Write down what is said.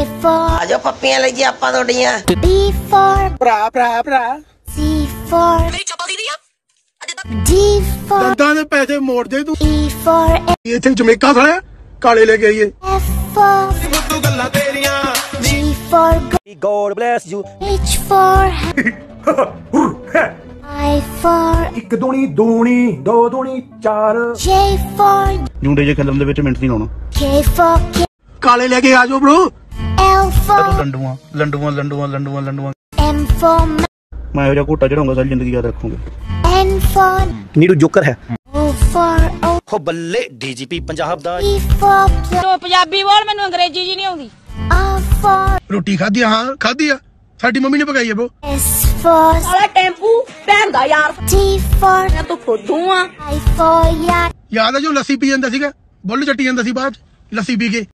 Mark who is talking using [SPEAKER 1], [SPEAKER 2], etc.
[SPEAKER 1] A for
[SPEAKER 2] ਆਜੋ ਪੱਪੀਆਂ ਲੈ ਜੀ ਆਪਾਂ ਤੁਹਾਡੀਆਂ
[SPEAKER 1] B for
[SPEAKER 3] ਭਰਾ ਭਰਾ ਭਰਾ
[SPEAKER 1] C for ਮੇਰੀ ਚੱਪਲ ਦੀ ਦੀ ਆ D for
[SPEAKER 3] ਦੰਦਾਂ ਦੇ ਪੈਸੇ ਮੋੜ ਦੇ ਤੂੰ
[SPEAKER 1] E for
[SPEAKER 3] ਇੱਥੇ ਜਮੇਕਾ ਸਾਲਿਆ ਕਾਲੇ ਲੈ ਕੇ ਆਈਏ
[SPEAKER 1] F for
[SPEAKER 3] ਮੁੱਤੂ ਗੱਲਾਂ ਤੇਰੀਆਂ
[SPEAKER 1] G for
[SPEAKER 4] God bless you
[SPEAKER 1] H for I for
[SPEAKER 3] ਇੱਕ ਦੂਣੀ ਦੂਣੀ ਦੋ ਦੂਣੀ ਚਾਰ
[SPEAKER 1] J for
[SPEAKER 5] ਜੁੰਡੇ ਜੇ ਕਲਮ ਦੇ ਵਿੱਚ ਮਿੰਟ ਨਹੀਂ ਲਾਉਣਾ
[SPEAKER 1] K for
[SPEAKER 3] ਕਾਲੇ ਲੈ ਕੇ ਆਜੋ ਬ్రో
[SPEAKER 5] ਲੰਡੂਆਂ ਲੰਡੂਆਂ ਮੈਂ ਇਹੋ ਜਿਹਾ ਘੋਟਾ ਚੜਾਉਂਗਾ ਸਾਰੀ ਜ਼ਿੰਦਗੀ ਯਾਦ ਰੱਖੂੰਗਾ।
[SPEAKER 1] N for
[SPEAKER 4] ਨੀਰੂ ਜੋਕਰ ਹੈ।
[SPEAKER 1] O
[SPEAKER 4] ਹੋ ਬੱਲੇ ਡੀਜੀਪੀ ਪੰਜਾਬ ਦਾ।
[SPEAKER 1] P
[SPEAKER 6] ਤੂੰ ਪੰਜਾਬੀ ਬੋਲ ਮੈਨੂੰ ਅੰਗਰੇਜ਼ੀ ਜੀ ਨਹੀਂ ਆਉਂਦੀ।
[SPEAKER 1] R for
[SPEAKER 3] ਰੋਟੀ ਖਾਧੀ ਆ? ਹਾਂ ਖਾਧੀ ਆ। ਸਾਡੀ ਮੰਮੀ ਨੇ ਪਕਾਈ ਆ ਬ్రో
[SPEAKER 1] S for
[SPEAKER 6] ਸਾਲਾ ਟੈਂਪੂ ਭੈਣ ਦਾ ਯਾਰ।
[SPEAKER 1] T for
[SPEAKER 6] ਤੂੰ ਫੁੱਦੂ ਆ।
[SPEAKER 1] I for yacht
[SPEAKER 3] ਯਾਦ ਆ ਜੋ ਲੱਸੀ ਪੀ ਜਾਂਦਾ ਸੀਗਾ? ਬੁੱਲ ਚੱਟੀ ਜਾਂਦਾ ਸੀ ਬਾਅਦ 'ਚ, ਲੱਸੀ ਪੀ ਕੇ।